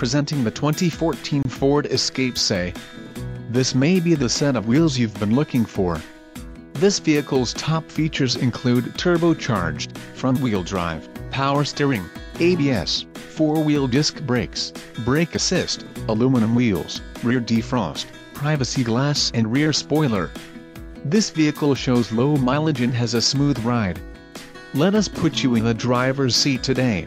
presenting the 2014 Ford Escape Say. This may be the set of wheels you've been looking for. This vehicle's top features include turbocharged, front-wheel drive, power steering, ABS, four-wheel disc brakes, brake assist, aluminum wheels, rear defrost, privacy glass and rear spoiler. This vehicle shows low mileage and has a smooth ride. Let us put you in the driver's seat today.